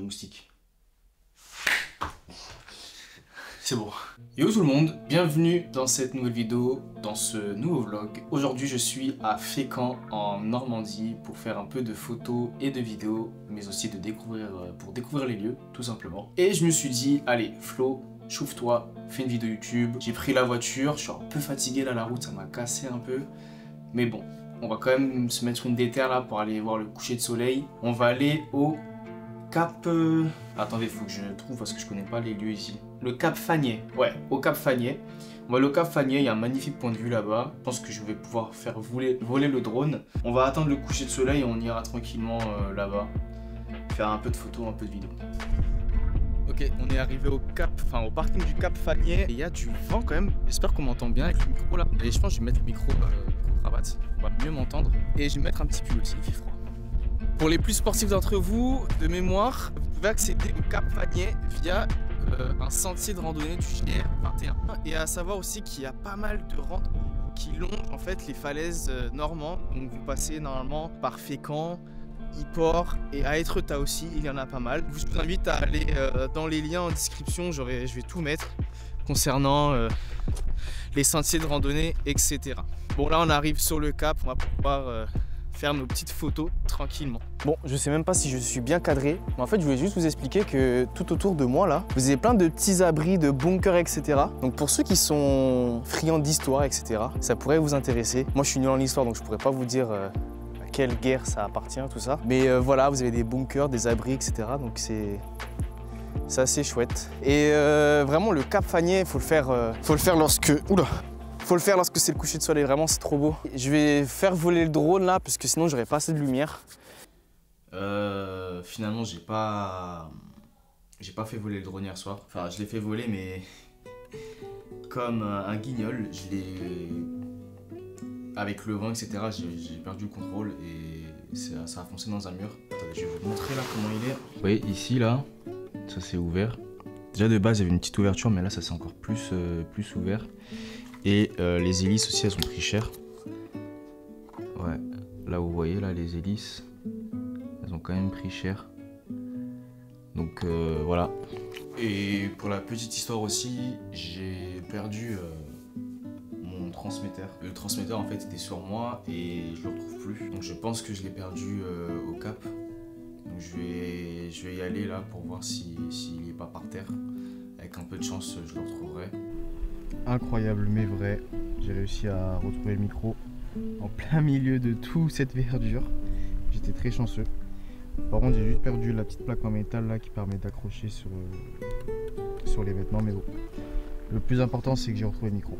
Moustique. C'est bon. Yo tout le monde, bienvenue dans cette nouvelle vidéo, dans ce nouveau vlog. Aujourd'hui je suis à Fécamp en Normandie pour faire un peu de photos et de vidéos, mais aussi de découvrir, euh, pour découvrir les lieux tout simplement. Et je me suis dit, allez Flo, chauffe-toi, fais une vidéo YouTube. J'ai pris la voiture, je suis un peu fatigué là, la route ça m'a cassé un peu. Mais bon, on va quand même se mettre une déterre là pour aller voir le coucher de soleil. On va aller au Cap... Euh, attendez, il faut que je trouve parce que je connais pas les lieux ici. Le Cap Fagnet. Ouais, au Cap Fagnet. On va aller au Cap Fagnet, il y a un magnifique point de vue là-bas. Je pense que je vais pouvoir faire voler, voler le drone. On va attendre le coucher de soleil et on ira tranquillement euh, là-bas. Faire un peu de photos, un peu de vidéos. Ok, on est arrivé au cap, enfin au parking du Cap Fagnet. Et il y a du vent quand même. J'espère qu'on m'entend bien avec le micro là. Et je pense que je vais mettre le micro, euh, cravate. On va mieux m'entendre. Et je vais mettre un petit pull aussi, il fait froid. Pour les plus sportifs d'entre vous, de mémoire, vous pouvez accéder au Cap Fagnet via euh, un sentier de randonnée du GR 21. Et à savoir aussi qu'il y a pas mal de rentes qui longent en fait les falaises euh, normandes. Donc vous passez normalement par Fécamp, Yport et à Étretat aussi, il y en a pas mal. Je vous invite à aller euh, dans les liens en description, je vais tout mettre concernant les sentiers de randonnée, etc. Bon là on arrive sur le cap, on va pouvoir faire nos petites photos tranquillement. Bon, je sais même pas si je suis bien cadré, mais en fait, je voulais juste vous expliquer que tout autour de moi, là, vous avez plein de petits abris, de bunkers, etc. Donc pour ceux qui sont friands d'histoire, etc., ça pourrait vous intéresser. Moi, je suis nul en histoire, donc je pourrais pas vous dire euh, à quelle guerre ça appartient, tout ça. Mais euh, voilà, vous avez des bunkers, des abris, etc. Donc c'est... C'est assez chouette. Et euh, vraiment, le Cap Fagnet, il faut le faire, faut le faire lorsque... Oula faut le faire lorsque c'est le coucher de soleil, vraiment c'est trop beau. Je vais faire voler le drone là parce que sinon j'aurais pas assez de lumière. Euh, finalement j'ai pas... J'ai pas fait voler le drone hier soir. Enfin je l'ai fait voler mais comme un guignol, je l'ai... Avec le vent etc j'ai perdu le contrôle et ça, a foncé dans un mur. Attendez je vais vous montrer là comment il est. Vous voyez ici là, ça c'est ouvert. Déjà de base il y avait une petite ouverture mais là ça c'est encore plus, euh, plus ouvert. Et euh, les hélices aussi, elles ont pris cher. Ouais, là vous voyez, là les hélices, elles ont quand même pris cher. Donc euh, voilà. Et pour la petite histoire aussi, j'ai perdu euh, mon transmetteur. Le transmetteur en fait était sur moi et je le retrouve plus. Donc je pense que je l'ai perdu au cap. Donc je vais, je vais y aller là pour voir s'il n'est pas par terre. Avec un peu de chance, je le retrouverai incroyable mais vrai. J'ai réussi à retrouver le micro en plein milieu de toute cette verdure. J'étais très chanceux. Par contre, j'ai juste perdu la petite plaque en métal là qui permet d'accrocher sur, euh, sur les vêtements. Mais bon, le plus important, c'est que j'ai retrouvé le micro.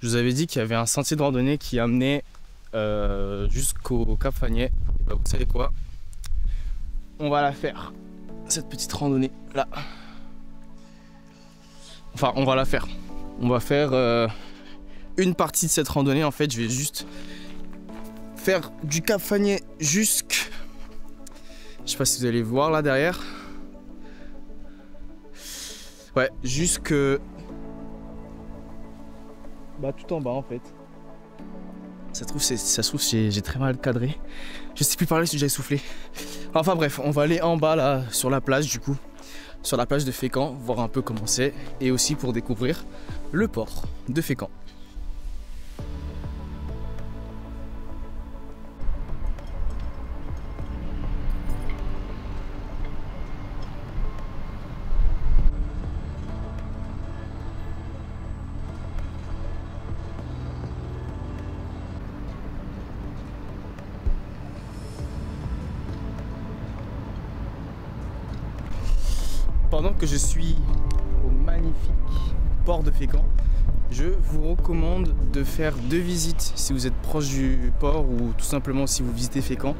Je vous avais dit qu'il y avait un sentier de randonnée qui amenait euh, jusqu'au Cap Fagnet. Bah, vous savez quoi? On va la faire. Cette petite randonnée là. Enfin, on va la faire. On va faire euh, une partie de cette randonnée. En fait, je vais juste faire du Cap Fagnet jusqu'à... Je sais pas si vous allez voir là derrière. Ouais, jusque bah tout en bas en fait. Ça trouve, ça se trouve j'ai très mal cadré. Je sais plus parler si j'ai soufflé. Enfin bref, on va aller en bas là sur la plage du coup. Sur la plage de Fécamp, voir un peu comment c'est. Et aussi pour découvrir le port de Fécamp. Pendant que je suis au magnifique port de Fécamp, je vous recommande de faire deux visites si vous êtes proche du port ou tout simplement si vous visitez Fécamp.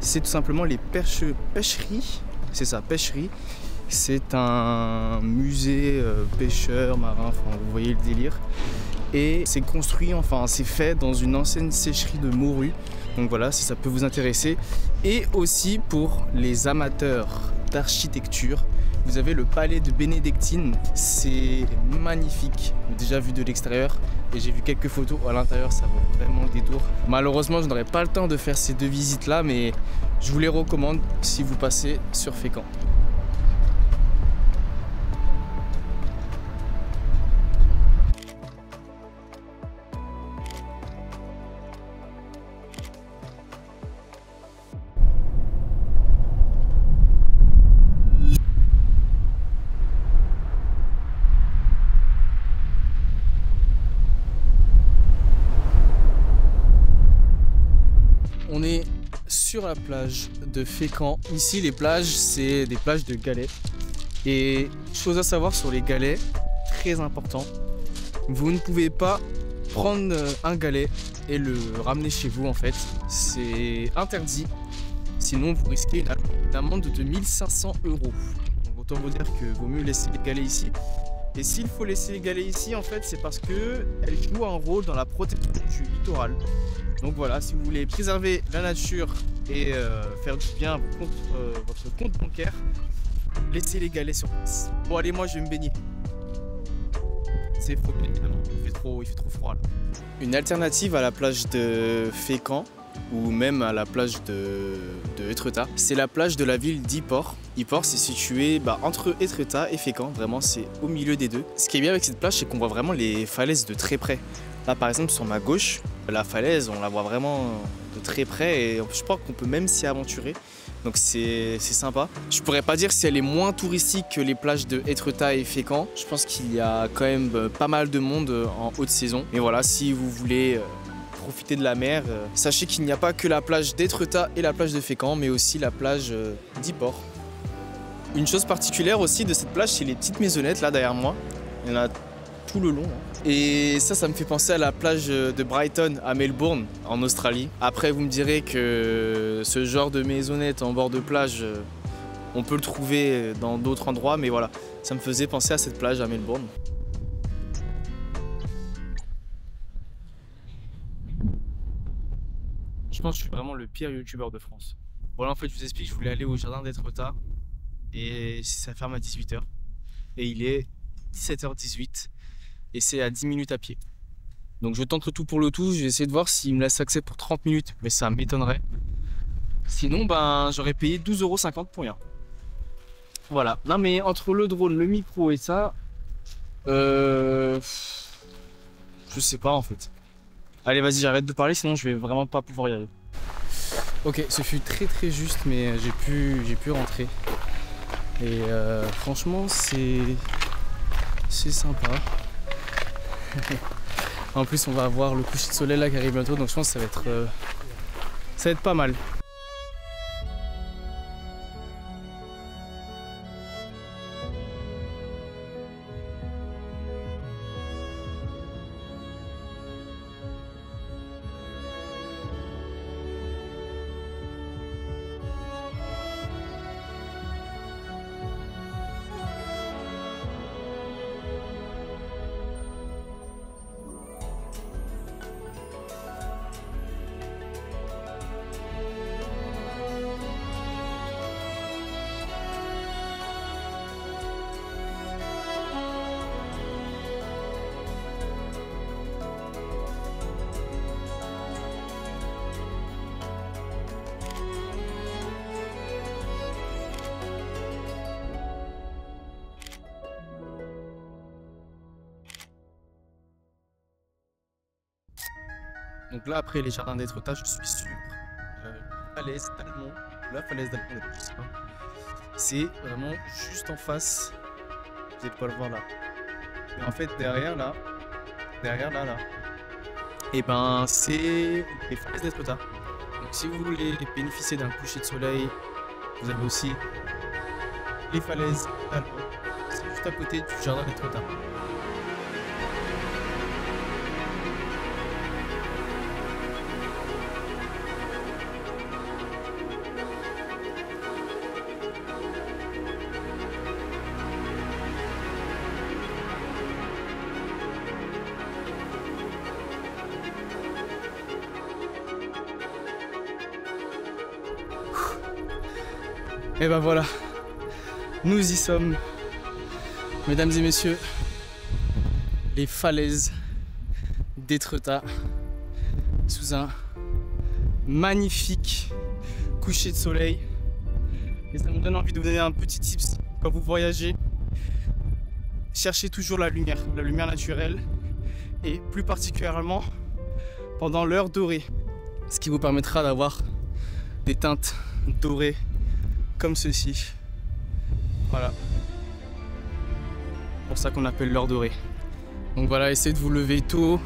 C'est tout simplement les pêcheries. C'est ça, pêcherie. C'est un musée euh, pêcheur, marin, vous voyez le délire. et c'est construit, enfin c'est fait dans une ancienne sécherie de morue. Donc voilà, si ça peut vous intéresser. Et aussi pour les amateurs d'architecture, vous avez le palais de Bénédictine. C'est magnifique, déjà vu de l'extérieur. Et j'ai vu quelques photos à l'intérieur, ça vaut vraiment le détour. Malheureusement, je n'aurai pas le temps de faire ces deux visites là, mais je vous les recommande si vous passez sur Fécamp. Sur la plage de Fécamp. Ici, les plages, c'est des plages de galets. Et chose à savoir sur les galets, très important, vous ne pouvez pas prendre un galet et le ramener chez vous en fait. C'est interdit. Sinon, vous risquez une amende de 1500 euros. Autant vous dire que vaut mieux laisser les galets ici. Et s'il faut laisser les galets ici, en fait, c'est parce que elles jouent un rôle dans la protection du littoral. Donc voilà, si vous voulez préserver la nature et euh, faire du bien à votre compte, euh, votre compte bancaire, laissez les galets sur place. Bon allez, moi je vais me baigner. C'est faux il fait trop, froid là. Une alternative à la plage de Fécamp ou même à la plage de, de Étretat, c'est la plage de la ville d'Yport. Yport, c'est situé bah, entre Étretat et Fécamp, vraiment c'est au milieu des deux. Ce qui est bien avec cette plage, c'est qu'on voit vraiment les falaises de très près. Là par exemple sur ma gauche, la falaise, on la voit vraiment de très près et je crois qu'on peut même s'y aventurer. Donc c'est sympa. Je pourrais pas dire si elle est moins touristique que les plages de Étretat et Fécamp. Je pense qu'il y a quand même euh, pas mal de monde euh, en haute saison. Et voilà, si vous voulez euh, profiter de la mer, sachez qu'il n'y a pas que la plage d'Étretat et la plage de Fécamp, mais aussi la plage d'Yport. Une chose particulière aussi de cette plage, c'est les petites maisonnettes là derrière moi. Tout le long. Hein. Et ça, ça me fait penser à la plage de Brighton à Melbourne, en Australie. Après, vous me direz que ce genre de maisonnette en bord de plage, euh, on peut le trouver dans d'autres endroits, mais voilà, ça me faisait penser à cette plage à Melbourne. Je pense que je suis vraiment le pire youtubeur de France. Voilà, en fait, je vous explique, je voulais aller au jardin d'Être-Tard et ça ferme à 18h. Et il est 17h18 et c'est à 10 minutes à pied. Donc je tente le tout pour le tout, je vais essayer de voir s'il me laisse accès pour 30 minutes, mais ça m'étonnerait. Sinon, ben j'aurais payé 12,50€ pour rien. Voilà. Non mais entre le drone, le micro et ça, euh... je sais pas en fait. Allez vas-y j'arrête de parler sinon je vais vraiment pas pouvoir y aller. Ok, ce fut très très juste mais j'ai pu rentrer. Et euh, franchement c'est c'est sympa. En plus, on va avoir le coucher de soleil là qui arrive bientôt, donc je pense que ça va être, euh, ça va pas mal. Donc là, après les jardins d'Étretat, je suis sur euh, la falaise d'Almont. La falaise d'Almont. C'est vraiment juste en face. Vous n'allez pas le voir là. Mais en fait, derrière là, derrière là, là, et eh ben c'est les falaises d'Étretat. Donc si vous voulez bénéficier d'un coucher de soleil, vous avez aussi les falaises d'Almont. C'est juste à côté du jardin d'Étretat. Et ben voilà, nous y sommes, mesdames et messieurs, les falaises d'Étretat, sous un magnifique coucher de soleil. Et ça me donne envie de vous donner un petit tips quand vous voyagez. Cherchez toujours la lumière, la lumière naturelle, et plus particulièrement pendant l'heure dorée, ce qui vous permettra d'avoir des teintes dorées comme ceci. Voilà. Pour ça qu'on appelle l'heure dorée. Donc voilà, essayez de vous lever tôt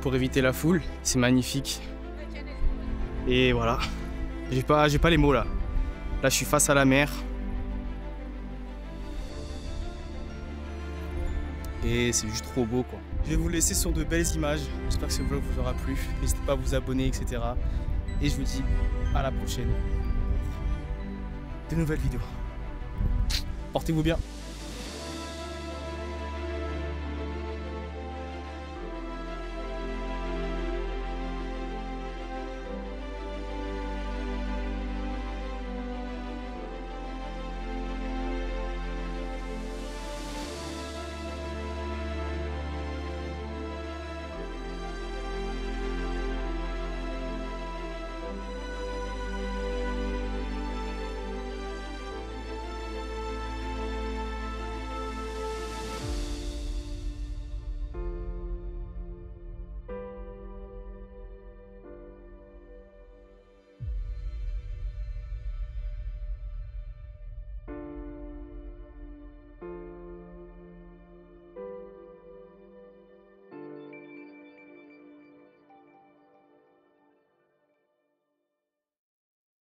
pour éviter la foule. C'est magnifique. Et voilà. J'ai pas, j'ai pas les mots là. Là, je suis face à la mer. Et c'est juste trop beau quoi. Je vais vous laisser sur de belles images. J'espère que ce vlog vous aura plu. N'hésitez pas à vous abonner, etc. Et je vous dis à la prochaine. De nouvelles vidéos. Portez-vous bien.